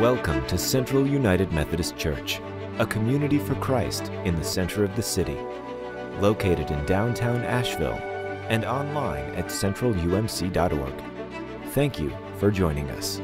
Welcome to Central United Methodist Church, a community for Christ in the center of the city. Located in downtown Asheville and online at centralumc.org. Thank you for joining us.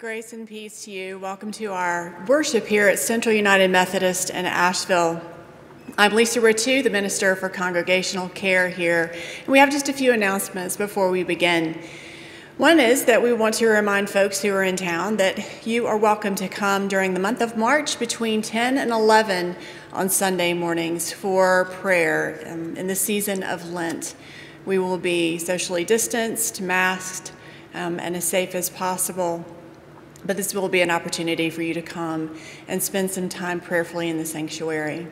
Grace and peace to you. Welcome to our worship here at Central United Methodist in Asheville. I'm Lisa Ritu, the Minister for Congregational Care here, and we have just a few announcements before we begin. One is that we want to remind folks who are in town that you are welcome to come during the month of March between 10 and 11 on Sunday mornings for prayer um, in the season of Lent. We will be socially distanced, masked, um, and as safe as possible. But this will be an opportunity for you to come and spend some time prayerfully in the sanctuary.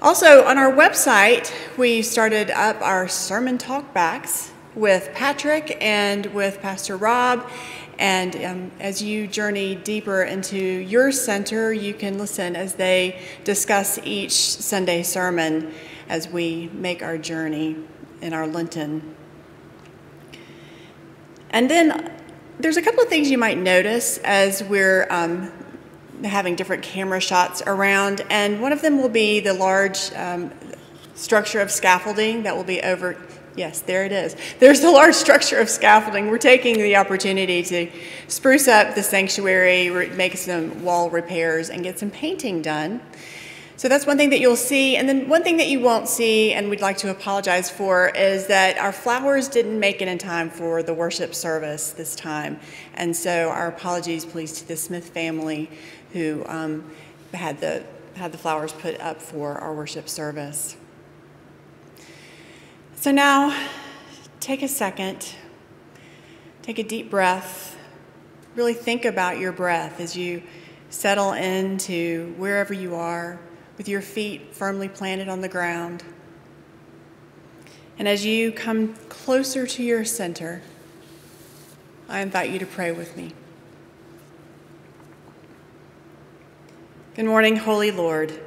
Also, on our website, we started up our sermon talkbacks with Patrick and with Pastor Rob. And um, as you journey deeper into your center, you can listen as they discuss each Sunday sermon as we make our journey in our Lenten. And then there's a couple of things you might notice as we're um, having different camera shots around, and one of them will be the large um, structure of scaffolding that will be over. Yes, there it is. There's the large structure of scaffolding. We're taking the opportunity to spruce up the sanctuary, make some wall repairs, and get some painting done. So that's one thing that you'll see. And then one thing that you won't see, and we'd like to apologize for, is that our flowers didn't make it in time for the worship service this time. And so our apologies, please, to the Smith family who um, had, the, had the flowers put up for our worship service. So now, take a second, take a deep breath, really think about your breath as you settle into wherever you are with your feet firmly planted on the ground. And as you come closer to your center, I invite you to pray with me. Good morning, Holy Lord.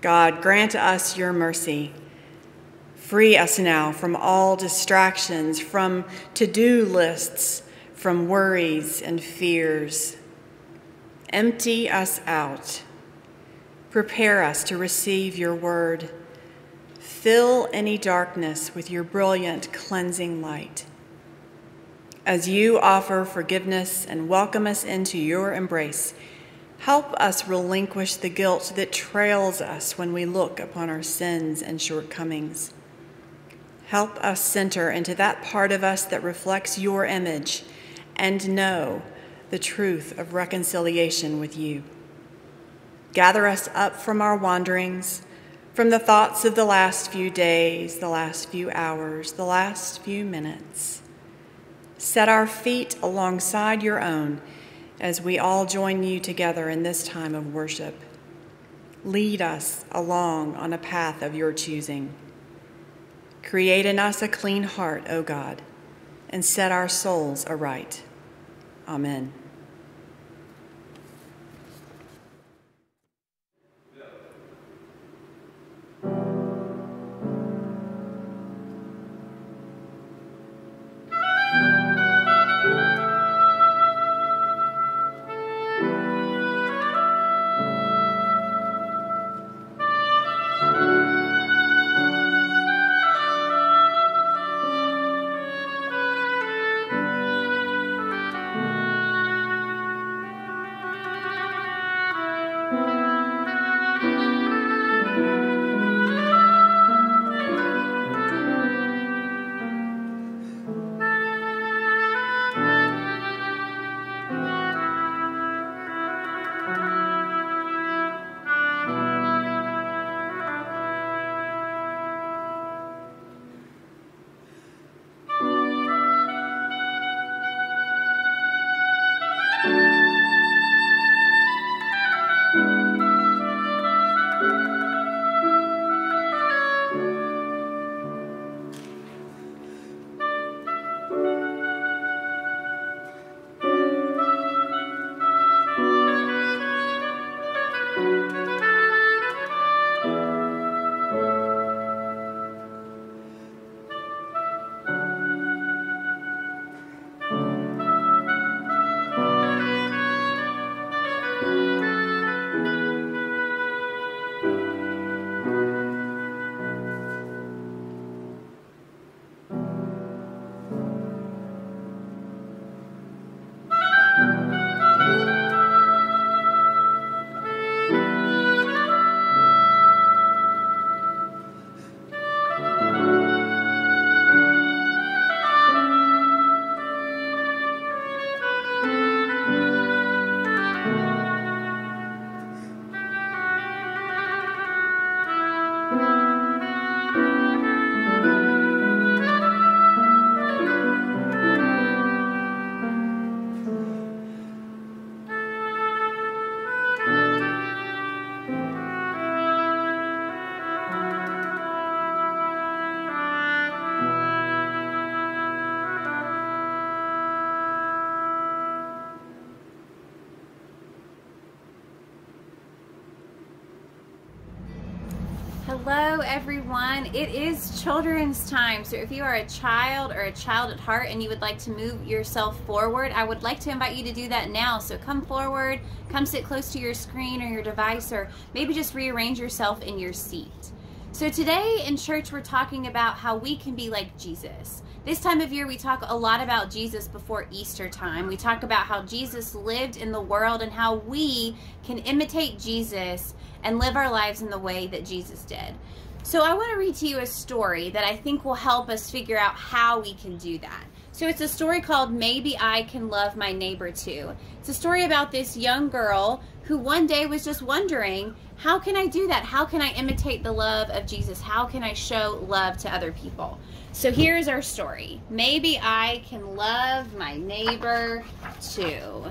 God, grant us your mercy. Free us now from all distractions, from to do lists, from worries and fears. Empty us out Prepare us to receive your word. Fill any darkness with your brilliant, cleansing light. As you offer forgiveness and welcome us into your embrace, help us relinquish the guilt that trails us when we look upon our sins and shortcomings. Help us center into that part of us that reflects your image and know the truth of reconciliation with you. Gather us up from our wanderings, from the thoughts of the last few days, the last few hours, the last few minutes. Set our feet alongside your own as we all join you together in this time of worship. Lead us along on a path of your choosing. Create in us a clean heart, O God, and set our souls aright. Amen. Everyone. It is children's time. So, if you are a child or a child at heart and you would like to move yourself forward, I would like to invite you to do that now. So, come forward, come sit close to your screen or your device, or maybe just rearrange yourself in your seat. So, today in church, we're talking about how we can be like Jesus. This time of year, we talk a lot about Jesus before Easter time. We talk about how Jesus lived in the world and how we can imitate Jesus and live our lives in the way that Jesus did. So I want to read to you a story that I think will help us figure out how we can do that. So it's a story called Maybe I Can Love My Neighbor Too. It's a story about this young girl who one day was just wondering, how can I do that? How can I imitate the love of Jesus? How can I show love to other people? So here's our story. Maybe I can love my neighbor too.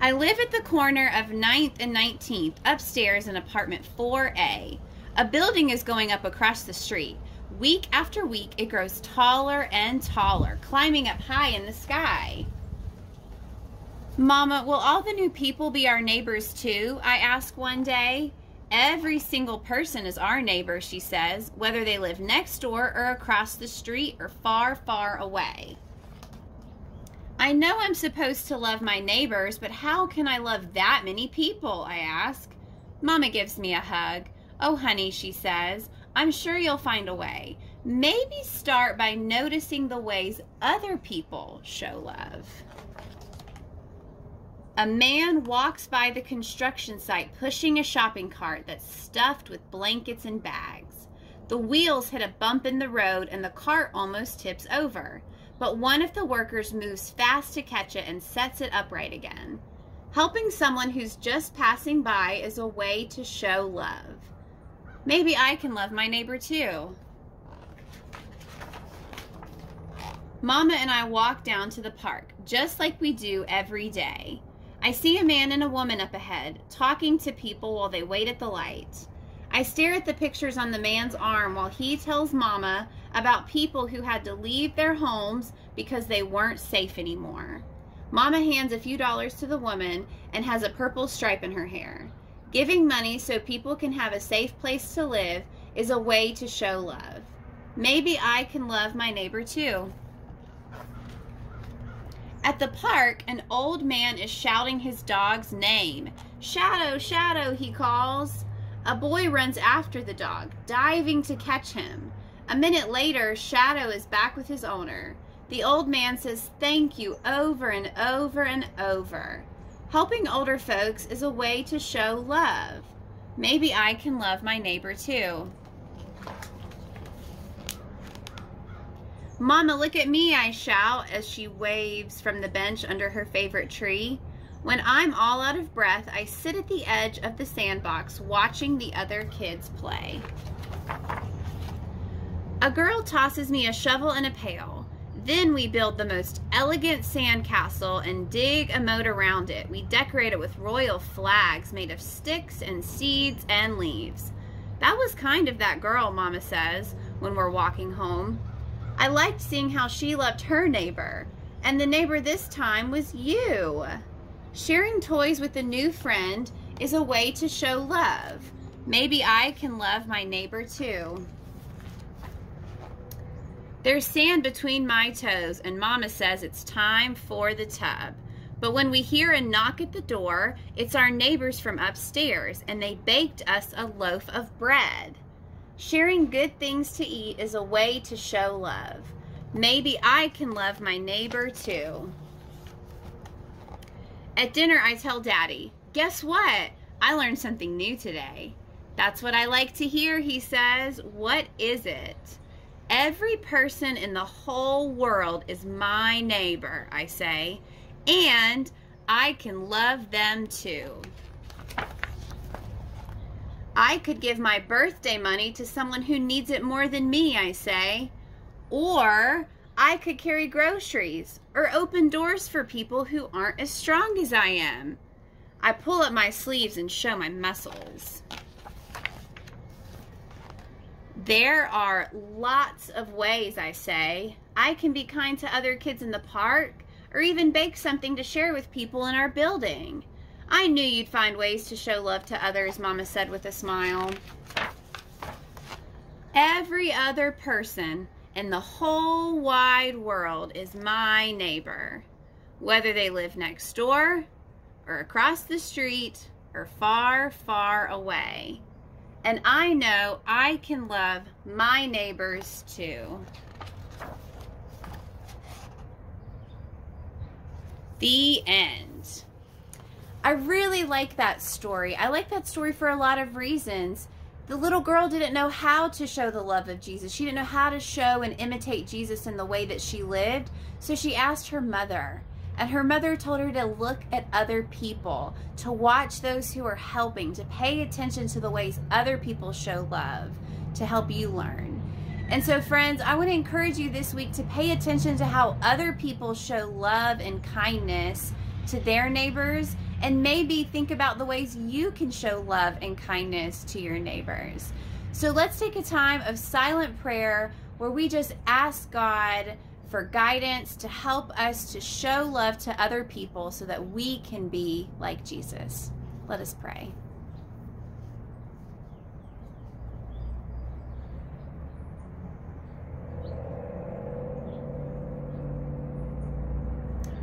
I live at the corner of 9th and 19th, upstairs in apartment 4A. A building is going up across the street. Week after week, it grows taller and taller, climbing up high in the sky. Mama, will all the new people be our neighbors too? I ask one day. Every single person is our neighbor, she says, whether they live next door or across the street or far, far away. I know I'm supposed to love my neighbors, but how can I love that many people? I ask. Mama gives me a hug. Oh, honey, she says, I'm sure you'll find a way. Maybe start by noticing the ways other people show love. A man walks by the construction site pushing a shopping cart that's stuffed with blankets and bags. The wheels hit a bump in the road and the cart almost tips over but one of the workers moves fast to catch it and sets it upright again. Helping someone who's just passing by is a way to show love. Maybe I can love my neighbor too. Mama and I walk down to the park, just like we do every day. I see a man and a woman up ahead, talking to people while they wait at the light. I stare at the pictures on the man's arm while he tells Mama about people who had to leave their homes because they weren't safe anymore. Mama hands a few dollars to the woman and has a purple stripe in her hair. Giving money so people can have a safe place to live is a way to show love. Maybe I can love my neighbor too. At the park, an old man is shouting his dog's name. Shadow, Shadow, he calls. A boy runs after the dog, diving to catch him. A minute later, Shadow is back with his owner. The old man says thank you over and over and over. Helping older folks is a way to show love. Maybe I can love my neighbor too. Mama, look at me, I shout as she waves from the bench under her favorite tree. When I'm all out of breath, I sit at the edge of the sandbox watching the other kids play. A girl tosses me a shovel and a pail. Then we build the most elegant sandcastle and dig a moat around it. We decorate it with royal flags made of sticks and seeds and leaves. That was kind of that girl, Mama says, when we're walking home. I liked seeing how she loved her neighbor, and the neighbor this time was you. Sharing toys with a new friend is a way to show love. Maybe I can love my neighbor too. There's sand between my toes, and Mama says it's time for the tub. But when we hear a knock at the door, it's our neighbors from upstairs, and they baked us a loaf of bread. Sharing good things to eat is a way to show love. Maybe I can love my neighbor too. At dinner, I tell Daddy, Guess what? I learned something new today. That's what I like to hear, he says. What is it? Every person in the whole world is my neighbor, I say, and I can love them too. I could give my birthday money to someone who needs it more than me, I say. Or I could carry groceries or open doors for people who aren't as strong as I am. I pull up my sleeves and show my muscles. There are lots of ways, I say. I can be kind to other kids in the park or even bake something to share with people in our building. I knew you'd find ways to show love to others, Mama said with a smile. Every other person in the whole wide world is my neighbor, whether they live next door or across the street or far, far away. And I know I can love my neighbors too. The end. I really like that story. I like that story for a lot of reasons. The little girl didn't know how to show the love of Jesus. She didn't know how to show and imitate Jesus in the way that she lived. So she asked her mother. And her mother told her to look at other people, to watch those who are helping, to pay attention to the ways other people show love, to help you learn. And so, friends, I want to encourage you this week to pay attention to how other people show love and kindness to their neighbors, and maybe think about the ways you can show love and kindness to your neighbors. So, let's take a time of silent prayer where we just ask God for guidance to help us to show love to other people so that we can be like Jesus. Let us pray.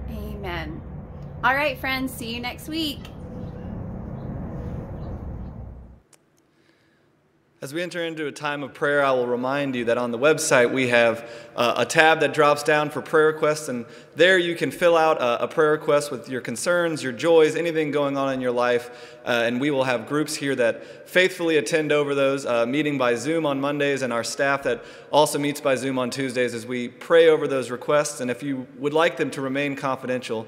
Amen. All right, friends, see you next week. As we enter into a time of prayer, I will remind you that on the website we have uh, a tab that drops down for prayer requests, and there you can fill out a, a prayer request with your concerns, your joys, anything going on in your life, uh, and we will have groups here that faithfully attend over those, uh, meeting by Zoom on Mondays, and our staff that also meets by Zoom on Tuesdays as we pray over those requests. And if you would like them to remain confidential,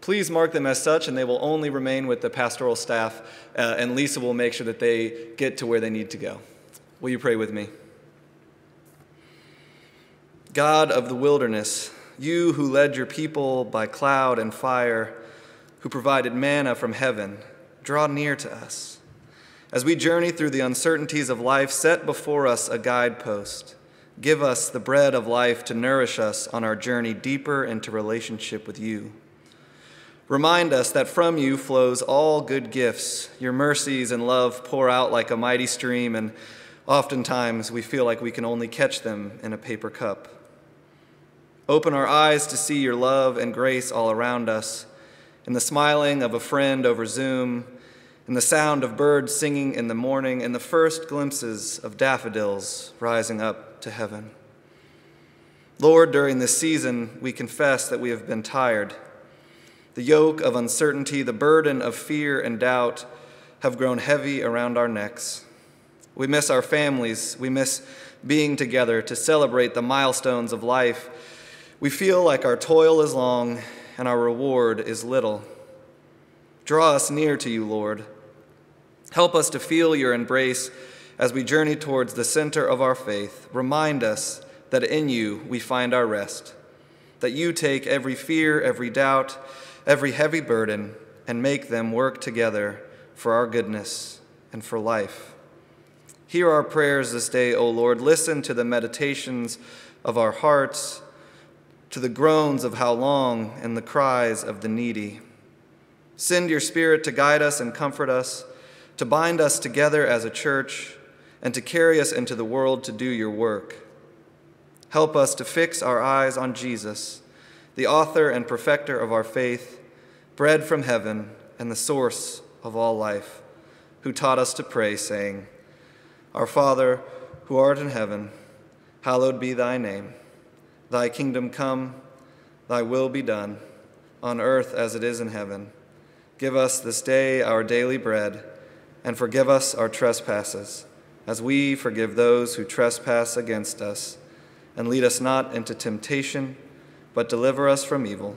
Please mark them as such, and they will only remain with the pastoral staff, uh, and Lisa will make sure that they get to where they need to go. Will you pray with me? God of the wilderness, you who led your people by cloud and fire, who provided manna from heaven, draw near to us. As we journey through the uncertainties of life, set before us a guidepost. Give us the bread of life to nourish us on our journey deeper into relationship with you. Remind us that from you flows all good gifts. Your mercies and love pour out like a mighty stream, and oftentimes we feel like we can only catch them in a paper cup. Open our eyes to see your love and grace all around us, in the smiling of a friend over Zoom, in the sound of birds singing in the morning, in the first glimpses of daffodils rising up to heaven. Lord, during this season, we confess that we have been tired the yoke of uncertainty, the burden of fear and doubt have grown heavy around our necks. We miss our families. We miss being together to celebrate the milestones of life. We feel like our toil is long and our reward is little. Draw us near to you, Lord. Help us to feel your embrace as we journey towards the center of our faith. Remind us that in you we find our rest, that you take every fear, every doubt, every heavy burden and make them work together for our goodness and for life. Hear our prayers this day, O Lord. Listen to the meditations of our hearts, to the groans of how long and the cries of the needy. Send your Spirit to guide us and comfort us, to bind us together as a church, and to carry us into the world to do your work. Help us to fix our eyes on Jesus, the author and perfecter of our faith bread from heaven and the source of all life, who taught us to pray, saying, Our Father, who art in heaven, hallowed be thy name. Thy kingdom come, thy will be done, on earth as it is in heaven. Give us this day our daily bread, and forgive us our trespasses, as we forgive those who trespass against us. And lead us not into temptation, but deliver us from evil.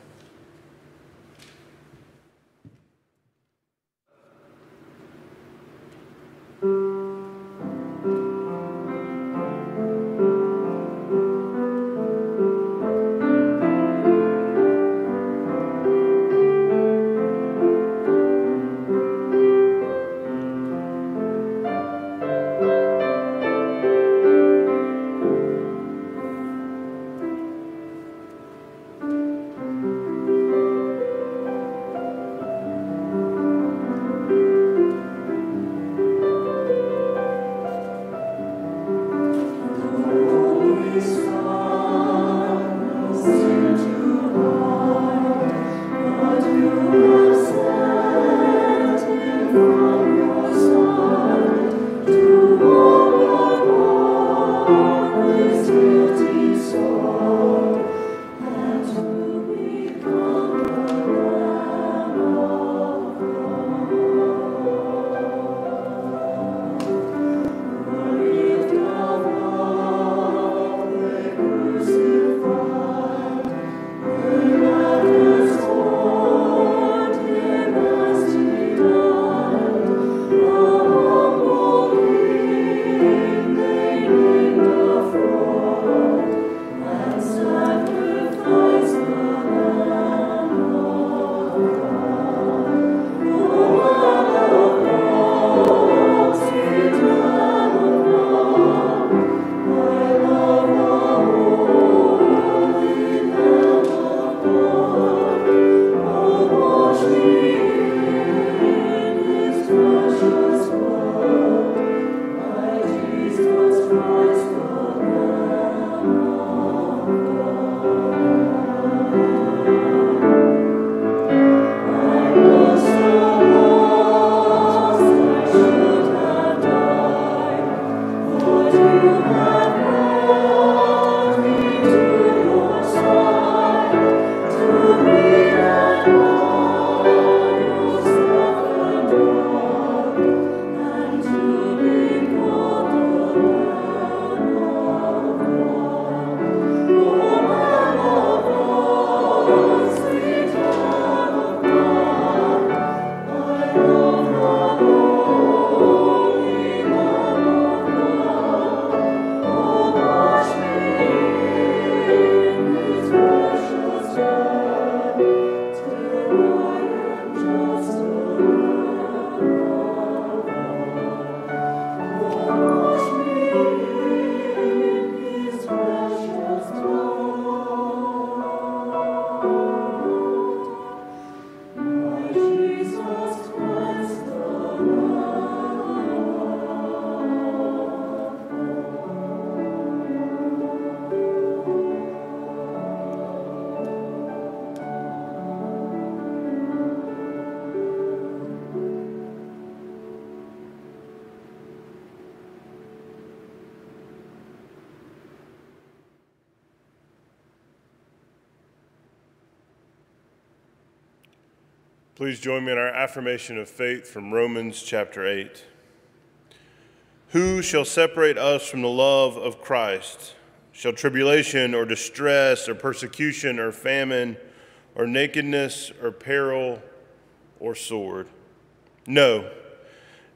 Please join me in our affirmation of faith from Romans chapter 8. Who shall separate us from the love of Christ? Shall tribulation or distress or persecution or famine or nakedness or peril or sword? No.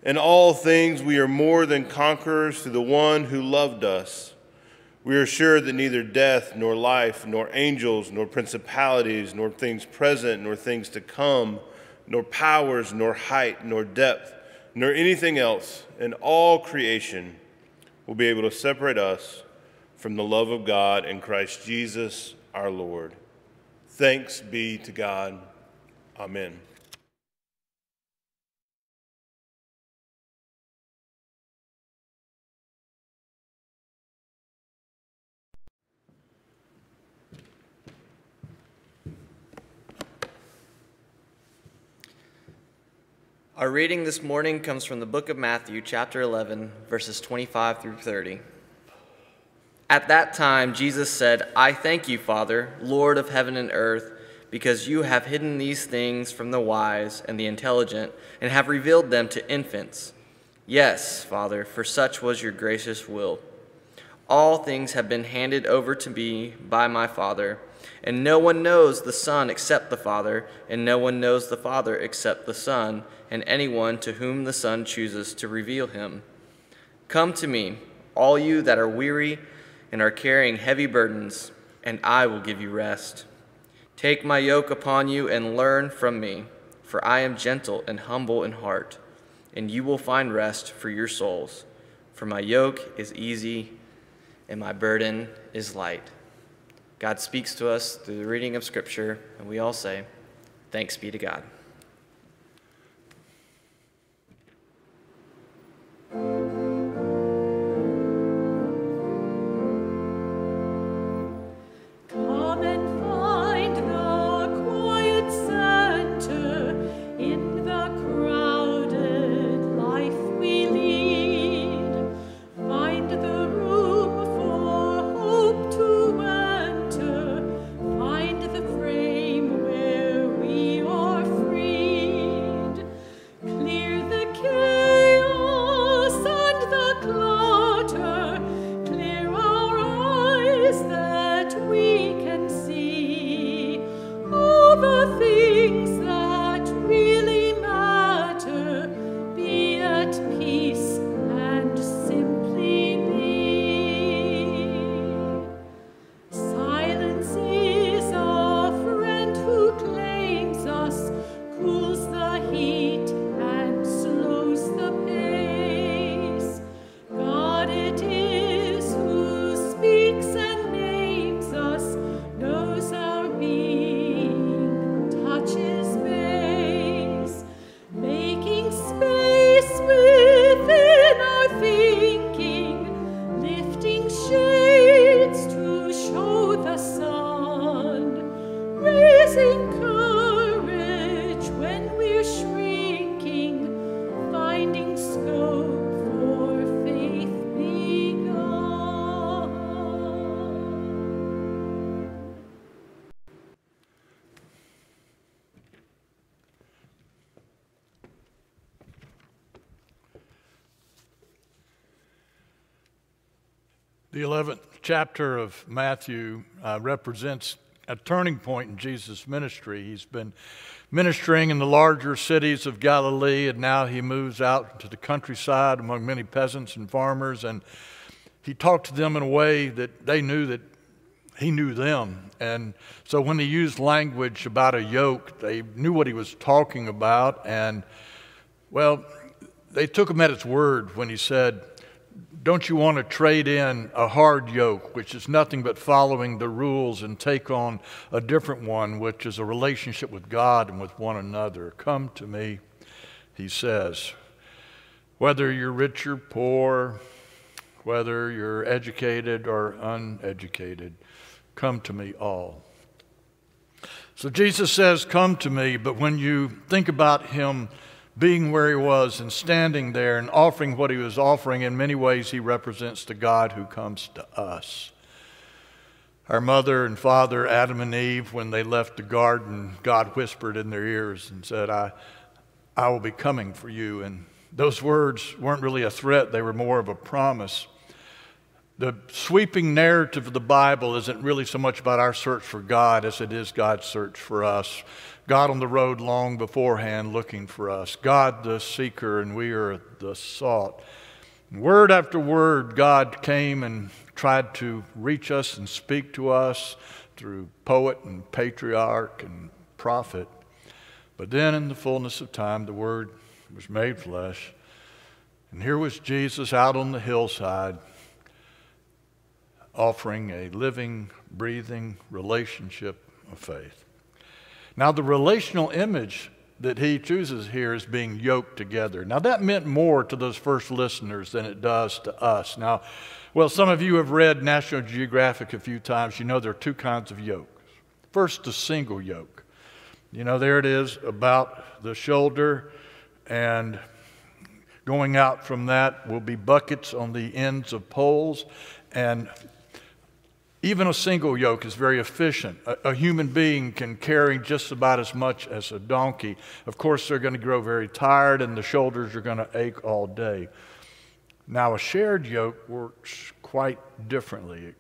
In all things we are more than conquerors through the one who loved us. We are sure that neither death, nor life, nor angels, nor principalities, nor things present, nor things to come, nor powers, nor height, nor depth, nor anything else in all creation will be able to separate us from the love of God in Christ Jesus our Lord. Thanks be to God. Amen. Our reading this morning comes from the book of Matthew, chapter 11, verses 25 through 30. At that time, Jesus said, I thank you, Father, Lord of heaven and earth, because you have hidden these things from the wise and the intelligent and have revealed them to infants. Yes, Father, for such was your gracious will. All things have been handed over to me by my Father, and no one knows the Son except the Father, and no one knows the Father except the Son and anyone to whom the Son chooses to reveal him. Come to me, all you that are weary and are carrying heavy burdens, and I will give you rest. Take my yoke upon you and learn from me, for I am gentle and humble in heart, and you will find rest for your souls. For my yoke is easy and my burden is light. God speaks to us through the reading of Scripture, and we all say, Thanks be to God. Chapter of Matthew uh, represents a turning point in Jesus' ministry. He's been ministering in the larger cities of Galilee, and now he moves out to the countryside among many peasants and farmers. And he talked to them in a way that they knew that he knew them. And so when he used language about a yoke, they knew what he was talking about. And, well, they took him at his word when he said, Don't you want to trade in a hard yoke, which is nothing but following the rules, and take on a different one, which is a relationship with God and with one another? Come to me, he says. Whether you're rich or poor, whether you're educated or uneducated, come to me all. So Jesus says, Come to me, but when you think about him being where he was and standing there and offering what he was offering, in many ways he represents the God who comes to us. Our mother and father, Adam and Eve, when they left the garden, God whispered in their ears and said, I, I will be coming for you. And those words weren't really a threat, they were more of a promise. The sweeping narrative of the Bible isn't really so much about our search for God as it is God's search for us. God on the road long beforehand looking for us. God the seeker, and we are the sought. Word after word, God came and tried to reach us and speak to us through poet and patriarch and prophet. But then, in the fullness of time, the Word was made flesh. And here was Jesus out on the hillside offering a living, breathing relationship of faith. Now, the relational image that he chooses here is being yoked together. Now, that meant more to those first listeners than it does to us. Now, well, some of you have read National Geographic a few times. You know there are two kinds of yokes. First, the single yoke. You know, there it is about the shoulder, and going out from that will be buckets on the ends of poles. And even a single yoke is very efficient. A, a, human being can carry just about as much as a donkey. Of course, they're going to grow very tired and the shoulders are going to ache all day. Now, a shared yoke works quite differently.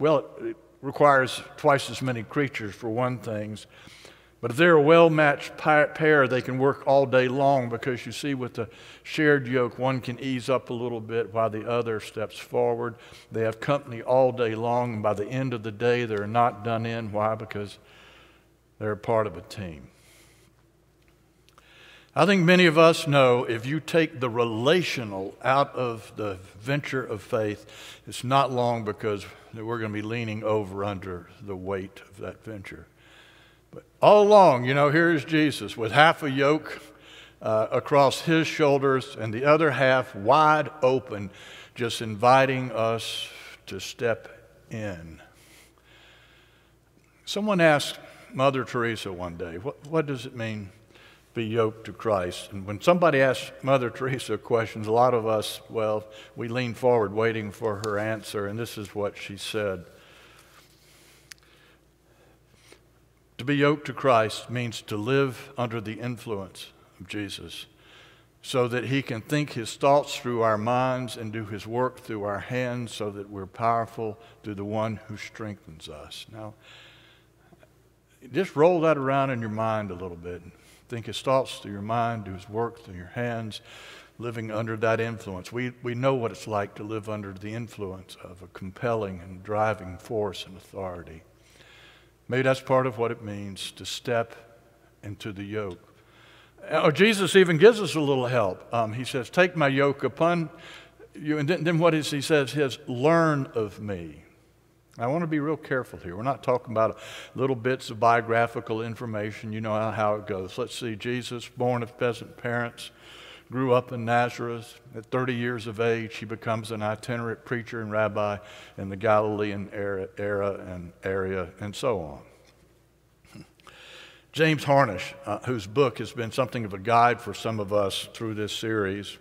Well, it, it requires twice as many creatures, for one thing. But if they're a well matched pair, they can work all day long because you see, with the shared yoke, one can ease up a little bit while the other steps forward. They have company all day long, and by the end of the day, they're not done in. Why? Because they're part of a team. I think many of us know if you take the relational out of the venture of faith, it's not long because we're going to be leaning over under the weight of that venture. But all along, you know, here's Jesus with half a yoke uh, across his shoulders and the other half wide open, just inviting us to step in. Someone asked Mother Teresa one day, what, what does it mean be yoked to Christ? And when somebody asks Mother Teresa questions, a lot of us, well, we lean forward waiting for her answer, and this is what she said. To be yoked to Christ means to live under the influence of Jesus so that he can think his thoughts through our minds and do his work through our hands so that we're powerful through the one who strengthens us. Now, just roll that around in your mind a little bit. Think his thoughts through your mind, do his work through your hands, living under that influence. We, we know what it's like to live under the influence of a compelling and driving force and authority. Maybe that's part of what it means to step into the yoke. Or Jesus even gives us a little help. Um, he says, Take my yoke upon you. And then, then what is he says? He says, Learn of me. I want to be real careful here. We're not talking about little bits of biographical information. You know how, how it goes. Let's see Jesus, born of peasant parents, grew up in Nazareth. At 30 years of age, he becomes an itinerant preacher and rabbi in the Galilean era, era and area, and so on. James Harnish, uh, whose book has been something of a guide for some of us through this series,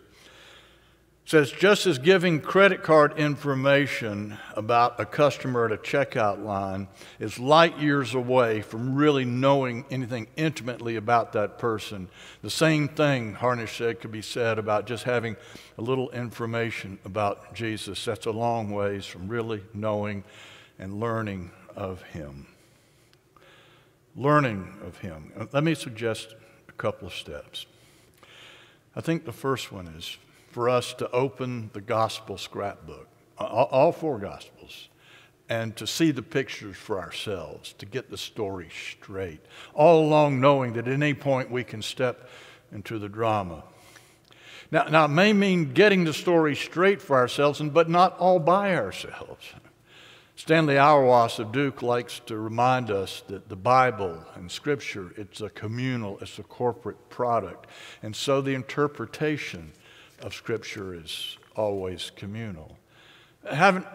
says just as giving credit card information about a customer at a checkout line is light years away from really knowing anything intimately about that person, the same thing, Harnish said, could be said about just having a little information about Jesus. That's a long ways from really knowing and learning of him. Learning of him. Uh, let me suggest a couple of steps. I think the first one is for us to open the gospel scrapbook, all, four gospels, and to see the pictures for ourselves, to get the story straight, all along knowing that at any point we can step into the drama. Now, now it may mean getting the story straight for ourselves, but not all by ourselves. Stanley Hauerwas of Duke likes to remind us that the Bible and Scripture, it's a communal, it's a corporate product. And so the interpretation of Scripture is always communal. Haven't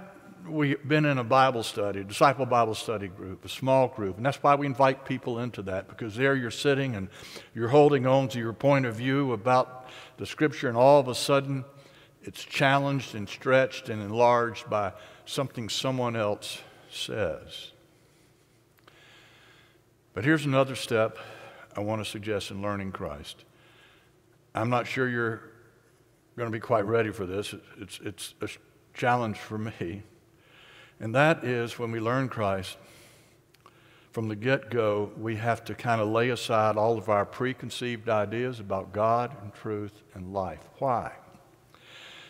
we've been in a Bible study, a disciple Bible study group, a small group, and that's why we invite people into that because there you're sitting and you're holding on to your point of view about the Scripture, and all of a sudden it's challenged and stretched and enlarged by something someone else says. But here's another step I want to suggest in learning Christ. I'm not sure you're going to be quite ready for this. It's, it's a challenge for me. And that is when we learn Christ, from the get go, we have to kind of lay aside all of our preconceived ideas about God and truth and life. Why?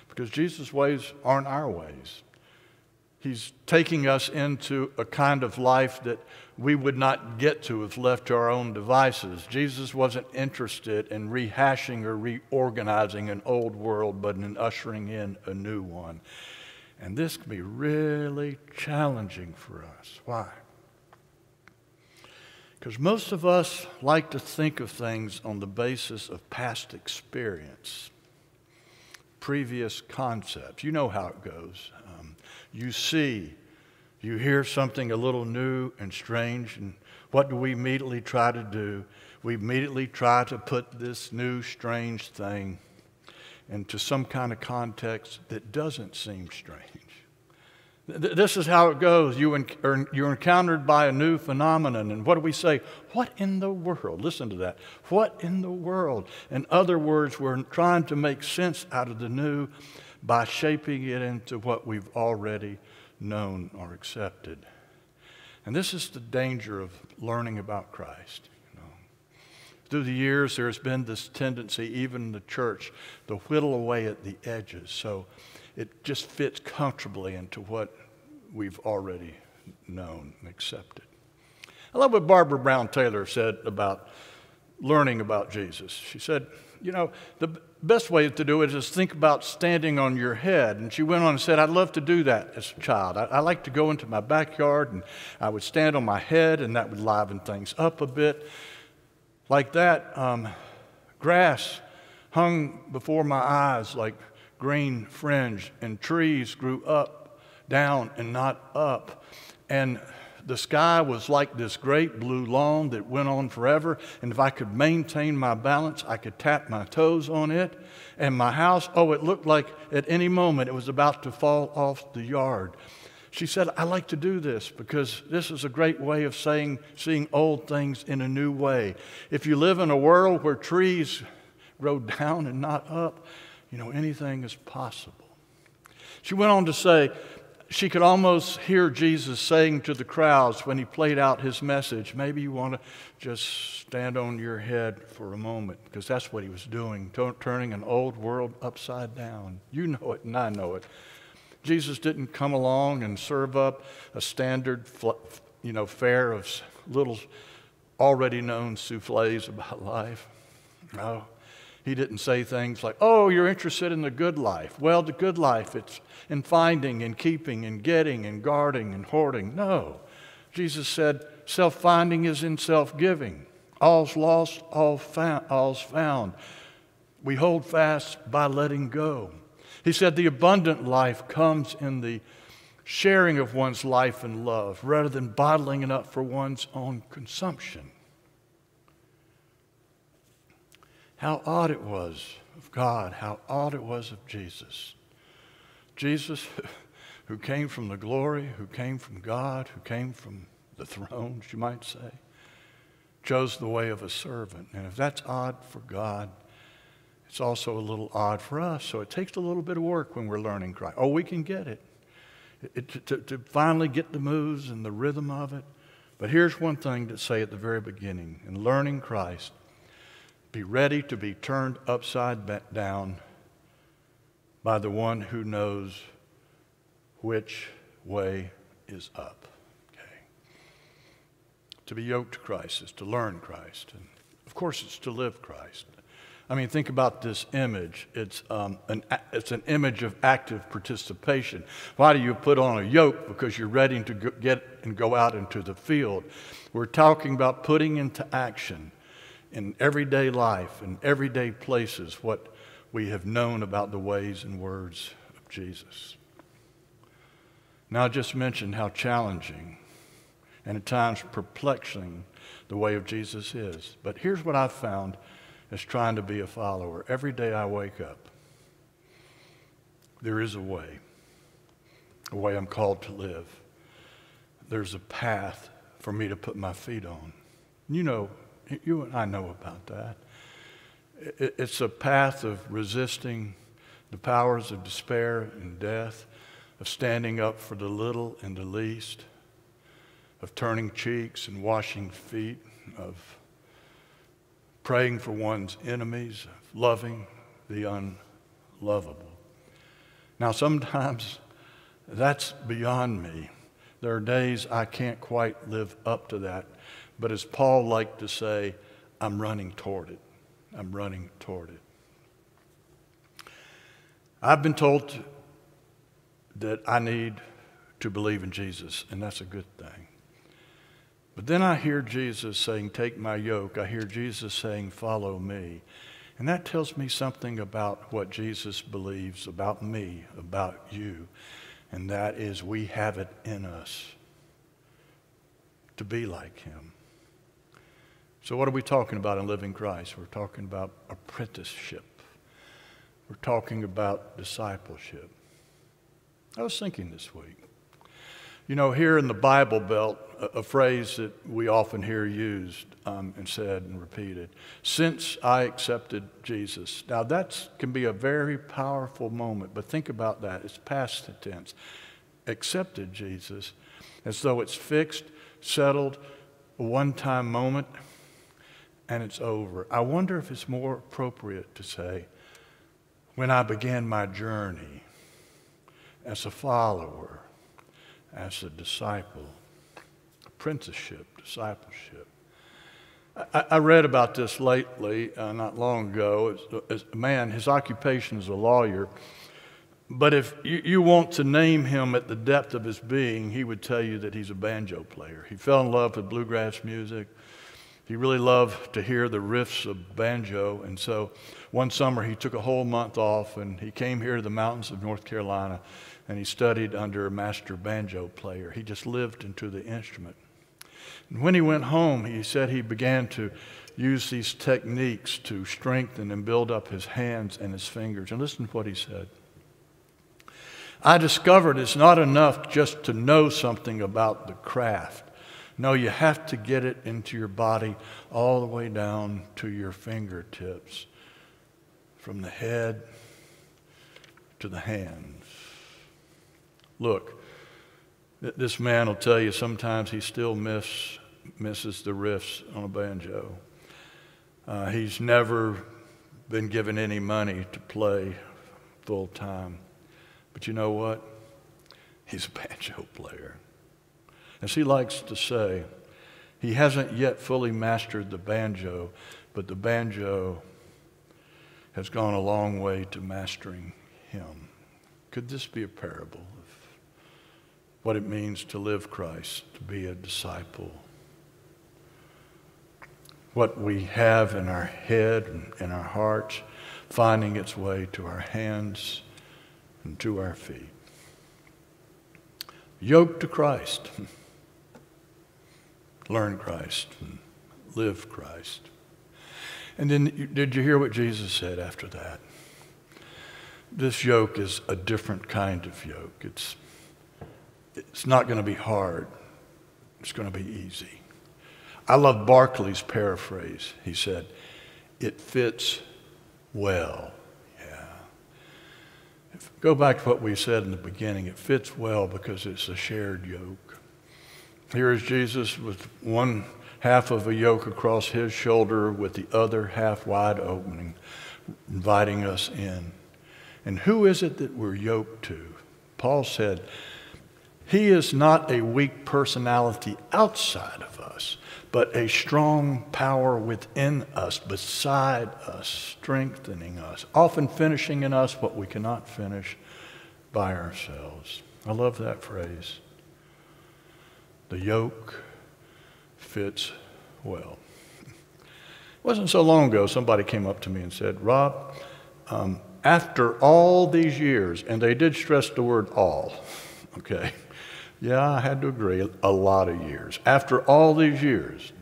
Because Jesus' ways aren't our ways. He's taking us into a kind of life that we would not get to if left to our own devices. Jesus wasn't interested in rehashing or reorganizing an old world, but in ushering in a new one. And this can be really challenging for us. Why? Because most of us like to think of things on the basis of past experience, previous concepts. You know how it goes. You see, you hear something a little new and strange, and what do we immediately try to do? We immediately try to put this new, strange thing into some kind of context that doesn't seem strange. This is how it goes. You are, er, you're encountered by a new phenomenon, and what do we say? What in the world? Listen to that. What in the world? In other words, we're trying to make sense out of the new by shaping it into what we've already known or accepted. And this is the danger of learning about Christ. You know. Through the years, there's been this tendency, even in the church, to whittle away at the edges. So it just fits comfortably into what we've already known and accepted. I love what Barbara Brown Taylor said about learning about Jesus. She said, You know, the best way to do it is think about standing on your head. And she went on and said, I'd love to do that as a child. I, I like to go into my backyard and I would stand on my head, and that would liven things up a bit. Like that, um, grass hung before my eyes like green fringe, and trees grew up, down, and not up. And the sky was like this great blue lawn that went on forever. And if I could maintain my balance, I could tap my toes on it. And my house, oh, it looked like at any moment it was about to fall off the yard. She said, I like to do this because this is a great way of saying, seeing old things in a new way. If you live in a world where trees grow down and not up, you know, anything is possible. She went on to say, she could almost hear Jesus saying to the crowds when he played out his message, maybe you want to just stand on your head for a moment, because that's what he was doing, turning an old world upside down. You know it, and I know it. Jesus didn't come along and serve up a standard, you know, fare of little already known souffles about life. No. He didn't say things like, oh, you're interested in the good life. Well, the good life, it's in finding and keeping and getting and guarding and hoarding. No. Jesus said, self finding is in self giving. All's lost, all found, all's found. We hold fast by letting go. He said the abundant life comes in the sharing of one's life and love rather than bottling it up for one's own consumption. How odd it was of God, how odd it was of Jesus. Jesus, who came from the glory, who came from God, who came from the thrones, you might say, chose the way of a servant. And if that's odd for God, it's also a little odd for us. So it takes a little bit of work when we're learning Christ. Oh, we can get it. it to, to, to finally get the moves and the rhythm of it. But here's one thing to say at the very beginning in learning Christ, be ready to be turned upside down by the one who knows which way is up. Okay. To be yoked to Christ is to learn Christ. And of course, it's to live Christ. I mean, think about this image. It's, um, an, it's an image of active participation. Why do you put on a yoke? Because you're ready to get and go out into the field. We're talking about putting into action in everyday life, in everyday places, what we have known about the ways and words of Jesus. Now, I just mentioned how challenging and at times perplexing the way of Jesus is. But here's what I've found as trying to be a follower. Every day I wake up, there is a way, a way I'm called to live. There's a path for me to put my feet on. You know, you and I know about that. It's a path of resisting the powers of despair and death, of standing up for the little and the least, of turning cheeks and washing feet, of praying for one's enemies, of loving the unlovable. Now, sometimes that's beyond me. There are days I can't quite live up to that. But as Paul liked to say, I'm running toward it. I'm running toward it. I've been told that I need to believe in Jesus, and that's a good thing. But then I hear Jesus saying, Take my yoke. I hear Jesus saying, Follow me. And that tells me something about what Jesus believes about me, about you. And that is, we have it in us to be like him. So, what are we talking about in living Christ? We're talking about apprenticeship, we're talking about discipleship. I was thinking this week. You know, here in the Bible Belt, a, a phrase that we often hear used um, and said and repeated since I accepted Jesus. Now, that can be a very powerful moment, but think about that. It's past tense. Accepted Jesus as though it's fixed, settled, a one time moment and it's over. I wonder if it's more appropriate to say, when I began my journey as a follower, as a disciple, apprenticeship, discipleship. I, I read about this lately, uh, not long ago. As, a man, his occupation is a lawyer. But if you, you, want to name him at the depth of his being, he would tell you that he's a banjo player. He fell in love with bluegrass music. He really loved to hear the riffs of banjo. And so one summer he took a whole month off and he came here to the mountains of North Carolina and he studied under a master banjo player. He just lived into the instrument. And when he went home, he said he began to use these techniques to strengthen and build up his hands and his fingers. And listen to what he said. I discovered it's not enough just to know something about the craft. No, you have to get it into your body all the way down to your fingertips, from the head to the hands. Look, this man will tell you sometimes he still miss, misses the riffs on a banjo. Uh, he's never been given any money to play full time. But you know what? He's a banjo player. As he likes to say, he hasn't yet fully mastered the banjo, but the banjo has gone a long way to mastering him. Could this be a parable of what it means to live Christ, to be a disciple? What we have in our head and in our hearts, finding its way to our hands and to our feet. Yoked to Christ. learn Christ and live Christ. And then, did you hear what Jesus said after that? This yoke is a different kind of yoke. It's, it's not going to be hard, it's going to be easy. I love Barclay's paraphrase. He said, It fits well. Yeah. If, go back to what we said in the beginning. It fits well because it's a shared yoke. Here is Jesus with one half of a yoke across his shoulder with the other half wide opening, inviting us in. And who is it that we're yoked to? Paul said, He is not a weak personality outside of us, but a strong power within us, beside us, strengthening us, often finishing in us what we cannot finish by ourselves. I love that phrase. The yoke fits well. It wasn't so long ago somebody came up to me and said, Rob, um, after all these years, and they did stress the word all, okay? Yeah, I had to agree, a lot of years. After all these years,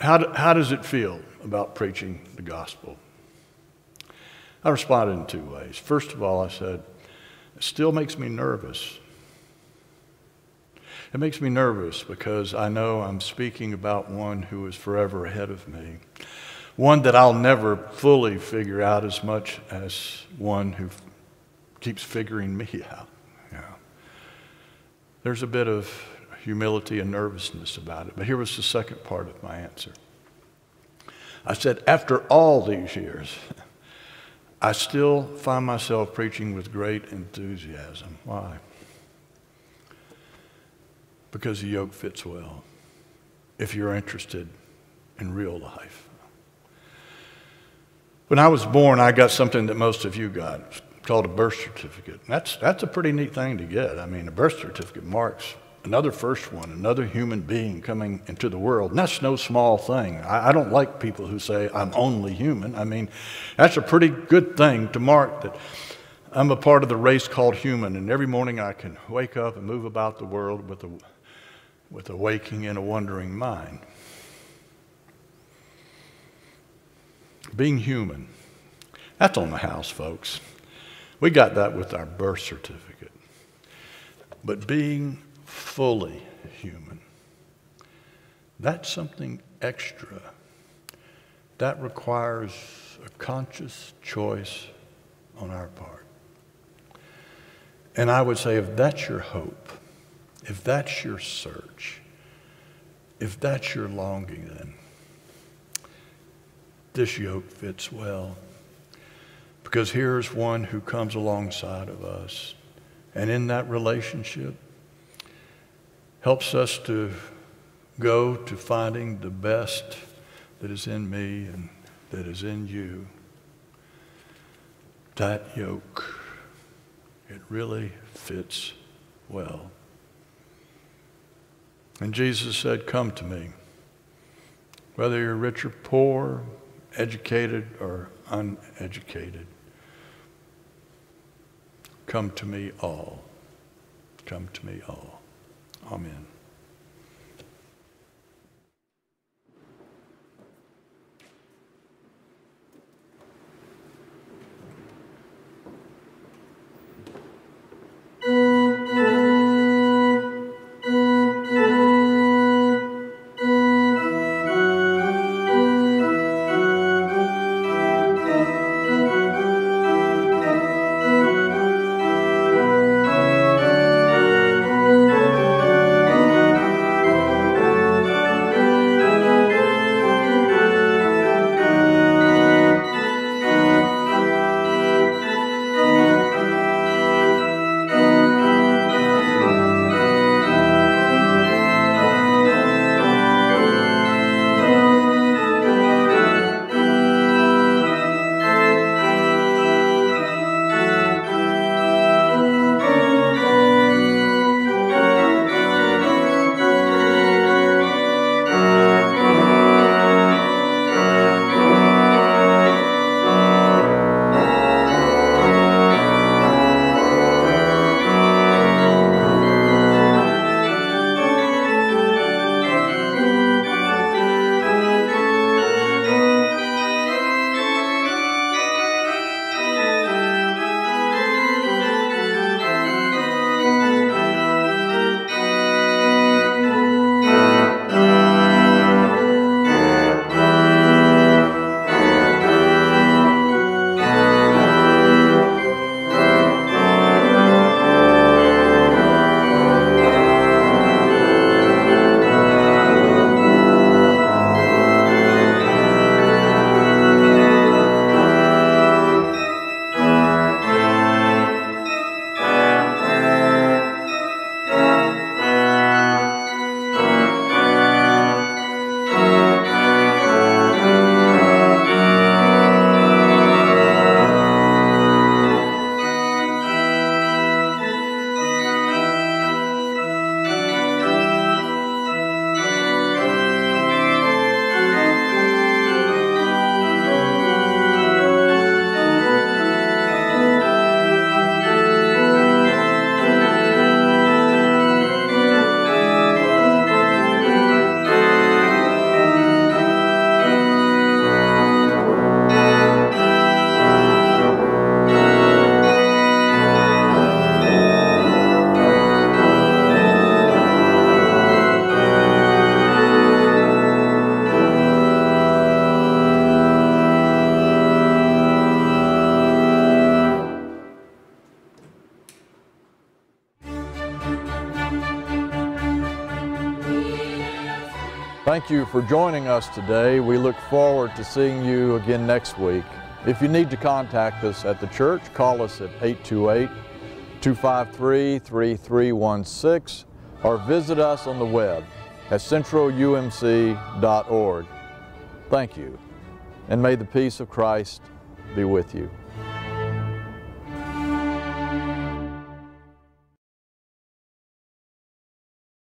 how, how does it feel about preaching the gospel? I responded in two ways. First of all, I said, it still makes me nervous. It makes me nervous because I know I'm speaking about one who is forever ahead of me, one that I'll never fully figure out as much as one who keeps figuring me out. Yeah. There's a bit of humility and nervousness about it, but here was the second part of my answer. I said, after all these years, I still find myself preaching with great enthusiasm. Why? Because the yoke fits well if you're interested in real life. When I was born, I got something that most of you got. It's called a birth certificate. That's, that's a pretty neat thing to get. I mean, a birth certificate marks another first one, another human being coming into the world. And that's no small thing. I, I, don't like people who say, I'm only human. I mean, that's a pretty good thing to mark that I'm a part of the race called human. And every morning I can wake up and move about the world with a, with a waking and a wondering mind. Being human, that's on the house, folks. We got that with our birth certificate. But being fully human. That's something extra. That requires a conscious choice on our part. And I would say if that's your hope, if that's your search, if that's your longing, then this yoke fits well. Because here's one who comes alongside of us. And in that relationship, helps us to go to finding the best that is in me and that is in you. That yoke, it really fits well. And Jesus said, Come to me. Whether you're rich or poor, educated or uneducated, come to me all. Come to me all. Amen. You for joining us today. We look forward to seeing you again next week. If you need to contact us at the church, call us at 828 253 3316 or visit us on the web at centralumc.org. Thank you, and may the peace of Christ be with you.